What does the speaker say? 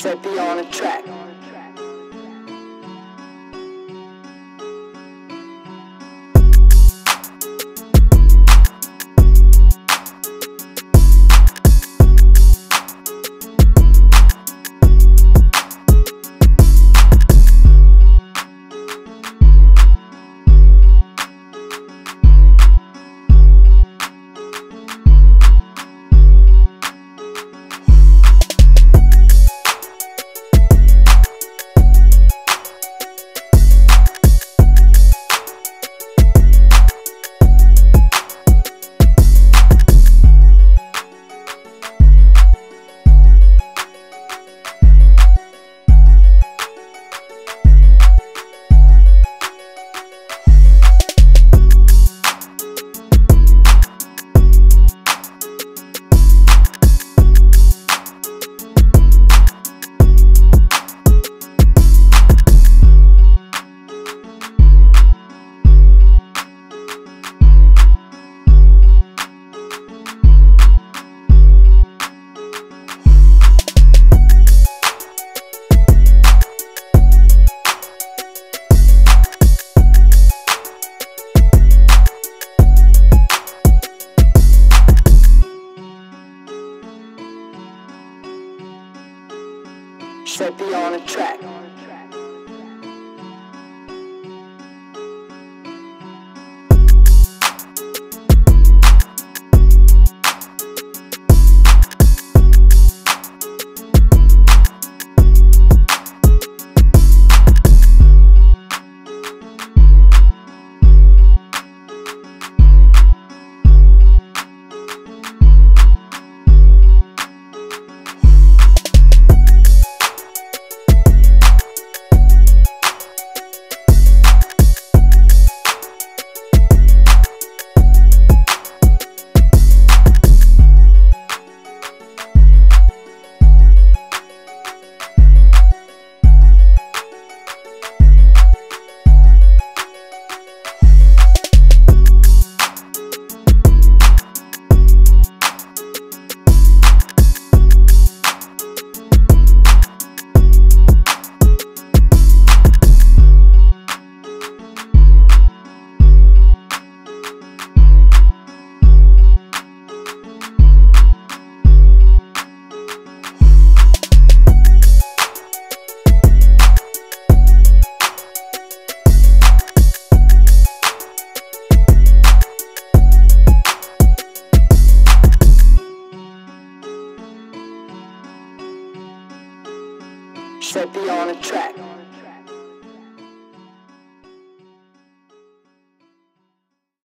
Set the on a track. Set the on a track. Set the on a track.